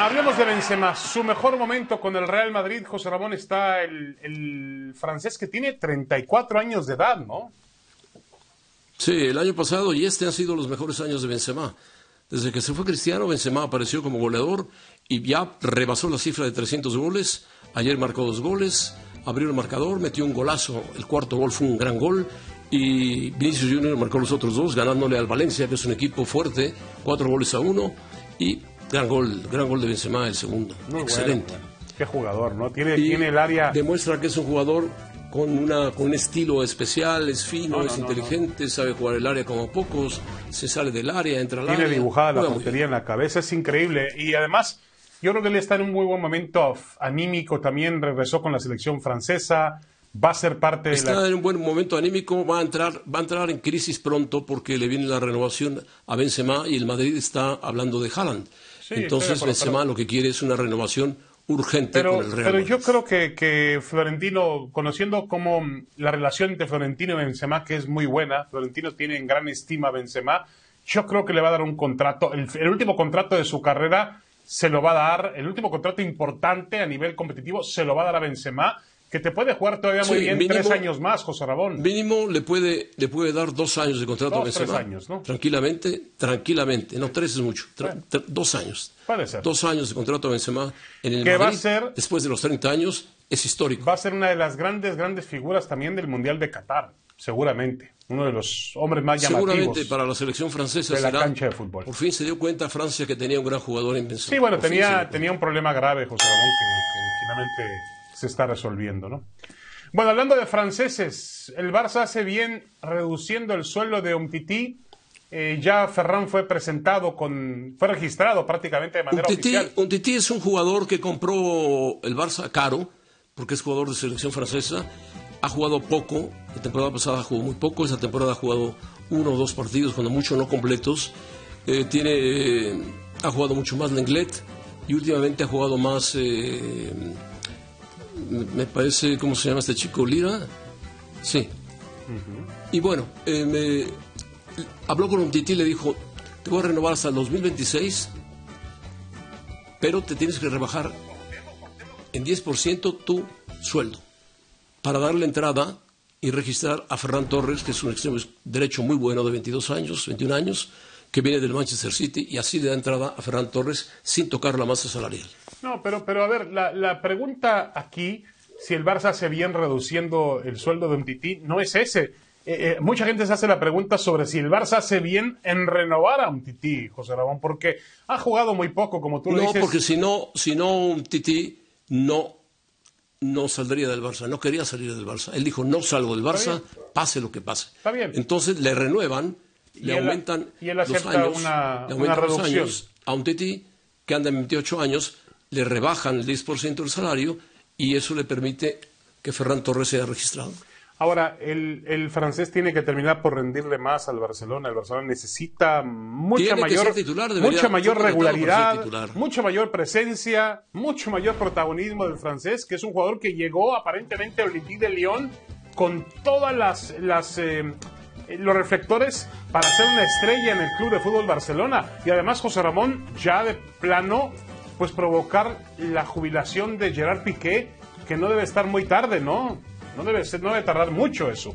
hablemos de Benzema. Su mejor momento con el Real Madrid, José Ramón, está el, francés que tiene 34 años de edad, ¿no? Sí, el año pasado y este han sido los mejores años de Benzema. Desde que se fue Cristiano, Benzema apareció como goleador y ya rebasó la cifra de 300 goles. Ayer marcó dos goles, abrió el marcador, metió un golazo. El cuarto gol fue un gran gol. Y Vinicius Junior marcó los otros dos, ganándole al Valencia, que es un equipo fuerte, cuatro goles a uno. Y gran gol, gran gol de Benzema, el segundo. Muy Excelente. bueno. Qué jugador, ¿no? Tiene, Y tiene el área. Demuestra que es un jugador con, una, con un estilo especial, es fino, No, no, es no, inteligente, sabe jugar el área como pocos, se sale del área, entra al Tiene área. dibujada la portería en la cabeza, es increíble. Y además, yo creo que él está en un muy buen momento anímico. También regresó con la selección francesa. Va a ser parte de Está la. en un buen momento anímico, va a entrar, va a entrar en crisis pronto porque le viene la renovación a Benzema y el Madrid está hablando de Haaland. Sí, Entonces Benzema lo que quiere es una renovación urgente Pero, con el Real pero yo creo que, que Florentino, conociendo como la relación entre Florentino y Benzema, que es muy buena, Florentino tiene en gran estima a Benzema, yo creo que le va a dar un contrato, el, el último contrato de su carrera se lo va a dar, el último contrato importante a nivel competitivo se lo va a dar a Benzema, que te puede jugar todavía muy Sí, bien mínimo- tres años más, José Rabón. Mínimo le puede, le puede dar dos años de contrato Dos, a Benzema. tres años, ¿no? Tranquilamente, tranquilamente. No, tres es mucho. Tra- tra- dos años. Puede ser. Dos años de contrato a Benzema en el Que va a Madrid. ser- Después de los 30 años, es histórico. Va a ser una de las grandes, grandes figuras también del Mundial de Qatar, seguramente. Uno de los hombres más llamativos. Seguramente para la selección francesa de la será- cancha de fútbol. Por fin se dio cuenta Francia que tenía un gran jugador en Benzema. Sí, bueno, Por tenía, tenía un problema grave, José Ramón, que, que finalmente se está resolviendo, ¿no? Bueno, hablando de franceses, el Barça hace bien reduciendo el sueldo de Umtiti. Eh, ya Ferran fue presentado con, fue registrado prácticamente de manera Umtiti, oficial. Umtiti es un jugador que compró el Barça caro, porque es jugador de selección francesa. Ha jugado poco, la temporada pasada jugó muy poco, esta temporada ha jugado uno o dos partidos, cuando mucho no completos. Eh, tiene, eh, ha jugado mucho más Lenglet y últimamente ha jugado más, eh, me parece, ¿cómo se llama este chico? Lira. Sí. Y bueno, eh, me- habló con un tití y le dijo, te voy a renovar hasta el 2026, pero te tienes que rebajar en 10% tu sueldo para darle entrada y registrar a Ferran Torres, que es un extremo derecho muy bueno de 22 años, 21 años, que viene del Manchester City, y así le da entrada a Ferran Torres sin tocar la masa salarial. No, pero, pero a ver, la, la pregunta aquí, si el Barça hace bien reduciendo el sueldo de Umtiti, no es ese. Eh, eh, mucha gente se hace la pregunta sobre si el Barça hace bien en renovar a Umtiti, José Ramón, porque ha jugado muy poco, como tú lo No, dices. porque si no, si no un Titi no, no saldría del Barça, no quería salir del Barça. Él dijo, no salgo del Barça, pase lo que pase. Está bien. Entonces le renuevan, Y le él- aumentan y él los años, una- le una aumentan los años a un Titi que anda en 28 años, le rebajan el 10% del salario y eso le permite que Ferran Torres sea registrado. Ahora, el, el francés tiene que terminar por rendirle más al Barcelona. El Barcelona necesita mucha Tiene mayor, titular, mucha mayor regularidad, mucha mayor presencia, mucho mayor protagonismo del francés, que es un jugador que llegó aparentemente al Olympique de Lyon con todas las, las eh, los reflectores para ser una estrella en el club de fútbol Barcelona. Y además José Ramón ya de plano pues provocar la jubilación de Gerard Piqué, que no debe estar muy tarde, ¿no? No debe, ser, no debe tardar mucho eso.